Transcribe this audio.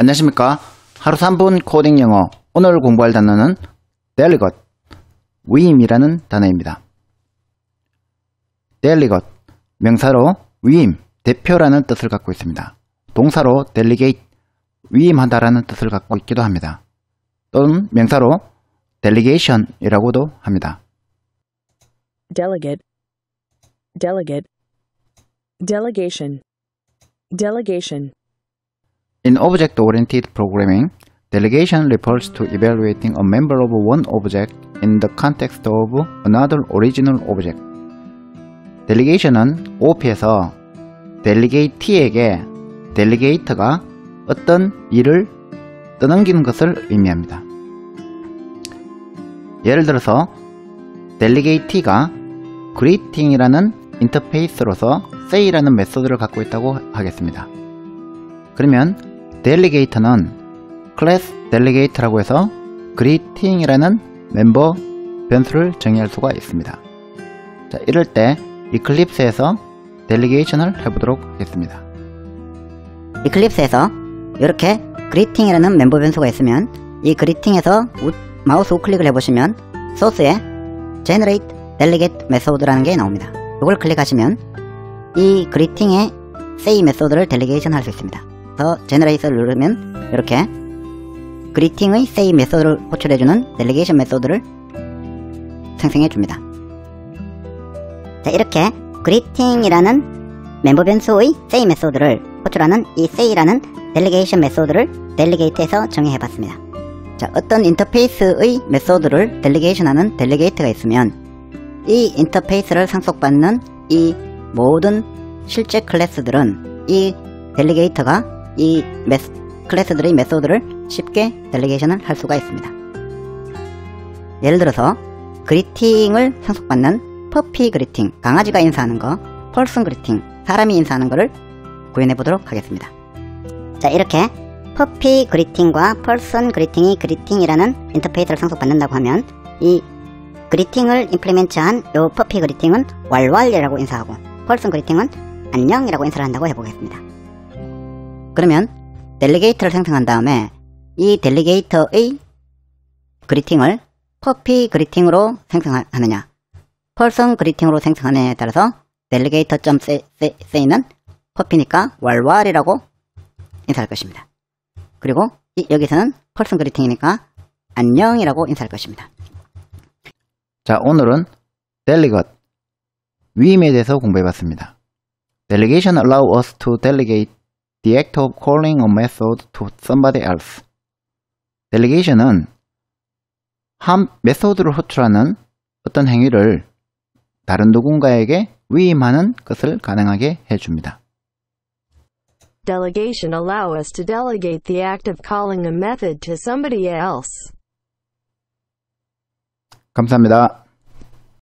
안녕하십니까. 하루 3분 코딩 영어. 오늘 공부할 단어는 delegate, 위임이라는 단어입니다. delegate, 명사로 위임, 대표라는 뜻을 갖고 있습니다. 동사로 delegate, 위임하다라는 뜻을 갖고 있기도 합니다. 또는 명사로 delegation이라고도 합니다. delegate, delegate, delegation, delegation, In object-oriented programming, delegation refers to evaluating a member of one object in the context of another original object. delegation은 OOP에서 delegate에게 delegate가 어떤 일을 떠넘기는 것을 의미합니다. 예를 들어서 delegate가 greeting이라는 인터페이스로서 say라는 메소드를 갖고 있다고 하겠습니다. 그러면 delegate는 class delegate라고 해서 greeting이라는 멤버 변수를 정의할 수가 있습니다. 자, 이럴 때 이클립스에서 delegation을 해보도록 하겠습니다. 이클립스에서 이렇게 그리팅이라는 멤버 변수가 있으면 이 Greeting에서 우- 마우스 우클릭을 해보시면 소스에 generate delegate method라는 게 나옵니다. 이걸 클릭하시면 이 그리팅의 say 메소드를 델리게이션 할 수 있습니다. 그래서 generate를 누르면 이렇게 그리팅의 say 메소드를 호출해주는 델리게이션 메소드를 생성해 줍니다. 자, 이렇게 Greeting이라는 멤버 변수의 say method를 호출하는 이 say라는 delegation method를 delegate에서 정의해봤습니다. 자, 어떤 인터페이스의 method를 delegation하는 delegate가 있으면 이 인터페이스를 상속받는 이 모든 실제 클래스들은 이 delegator가 이 메스, 클래스들의 method를 쉽게 delegation을 할 수가 있습니다. 예를 들어서 Greeting을 상속받는 Puppy Greeting, 강아지가 인사하는 거, Person Greeting, 사람이 인사하는 거를 구현해 보도록 하겠습니다. 자, 이렇게 퍼피 그리팅과 펄슨 그리팅이 그리팅이라는 인터페이스를 상속받는다고 하면 이 그리팅을 임플리멘트한 요 퍼피 그리팅은 왈왈이라고 인사하고 펄슨 그리팅은 안녕이라고 인사를 한다고 해보겠습니다. 그러면 델리게이터를 생성한 다음에 이 델리게이터의 그리팅을 퍼피 그리팅으로 생성하느냐 펄슨 그리팅으로 생성하느냐에 따라서 델리게이터.say는 퍼피니까 왈왈이라고 인사할 것입니다. 그리고 이- 여기서는 펄슨 그리팅이니까 안녕이라고 인사할 것입니다. 자, 오늘은 delegate, 위임에 대해서 공부해봤습니다. Delegation allow us to delegate the act of calling a method to somebody else. delegation은 한 메소드를 호출하는 어떤 행위를 다른 누군가에게 위임하는 것을 가능하게 해줍니다. Delegation allow us to delegate the act of calling a method to somebody else. 감사합니다.